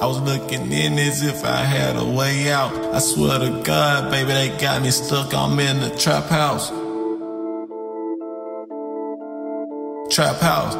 I was looking in as if I had a way out. I swear to God, baby, they got me stuck. I'm in the trap house. Trap house.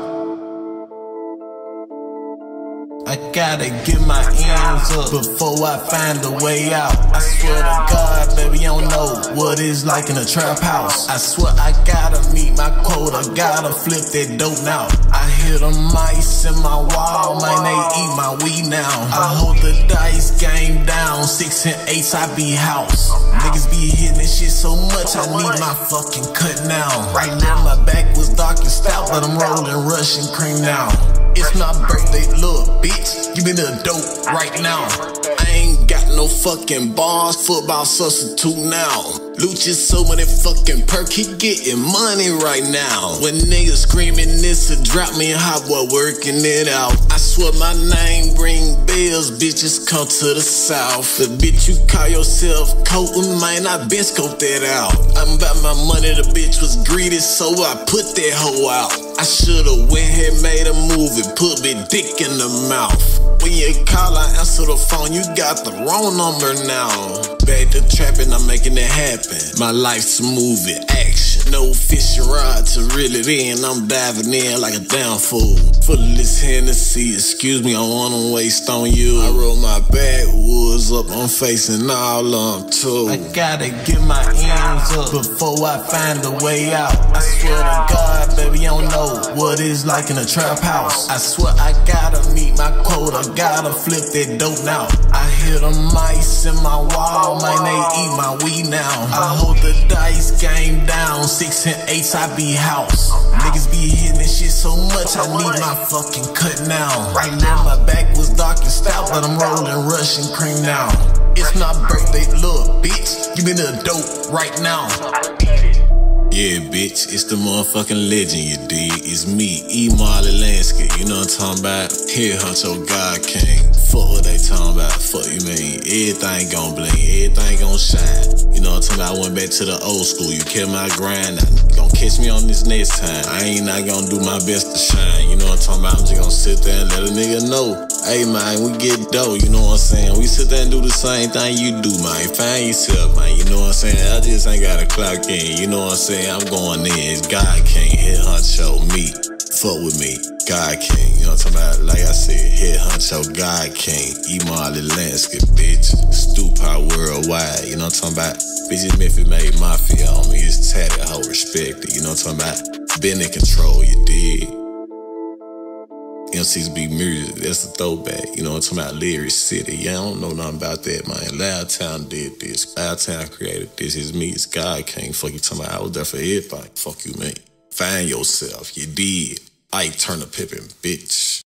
I gotta get my ends up before I find a way out. I swear to God, baby, I don't know what it's like in a trap house. I swear I gotta meet my quota, gotta flip that dope now. I hear the mice in my wall, man, they eat weed now. I hold the dice game down, six and eights, I be house. Niggas be hitting this shit so much, I need my fucking cut now. Right now, my back was dark and stout, but I'm rolling Russian cream now. It's my birthday, look, bitch. Give me the dope right now. I ain't got no fucking bars, football substitute now. Lucha so many fucking perk, he getting money right now. When niggas screaming this to drop me hot boy working it out. I swear my name bring bills, bitches come to the south. The bitch you call yourself Colton, man, I been scoped that out. I'm about my money, the bitch was greedy, so I put that hoe out. I should've went here, made a put me dick in the mouth. When you call, I answer the phone, you got the wrong number now. Back to trapping, I'm making it happen. My life's action. No fishing rod to reel it in. I'm diving in like a damn fool. Full of this Hennessy, excuse me, I wanna waste on you. I roll my backwoods up, I'm facing all on too. I gotta get my ends up before I find a way out. I swear to God, baby, I don't know what it's like in a trap house. I swear I gotta meet my quota, gotta flip that dope now. I hear the mice in my wall, man, they eat my weed now. I hold the dice game down, six and eights, I be house. Niggas be hitting this shit so much, I need my fucking cut now. Right now, my back was dark and stout, but I'm rolling Russian cream now. It's my birthday, look, bitch, give me the dope right now. Yeah, bitch, it's the motherfucking legend, you dig? It's me, E. Marley Lansky, you know what I'm talking about? Here, Huncho God King. Fuck what they talking about, fuck you mean? Everything gon' bling, everything gon' shine. You know what I'm talking about? I went back to the old school, you kept my grind. Gon' catch me on this next time. I ain't not gonna do my best to shine, you know what I'm talking about? I'm just gonna sit there and let a nigga know. Hey man, we get dough, you know what I'm saying? We sit there and do the same thing you do, man. Find yourself, man, you know what I'm saying? I just ain't got a clock in, you know what I'm saying? I'm going in, God King, head Huncho, me. Fuck with me, God King, you know what I'm talking about? Like I said, head Huncho, God King, E. Marley Lansky, bitch. Power Worldwide, you know what I'm talking about? Bitches Memphis made mafia on me, it's tatted, hoe respected, you know what I'm talking about? Been in control, you MCs music, that's the throwback. You know, I'm talking about Lyric City. Yeah, I don't know nothing about that, man. Loud Town did this. Loud Town created this. It's me, it's God King. Fuck you talking about I was there for everybody. Fuck you, man. Find yourself. You did. I turn a pippin, bitch.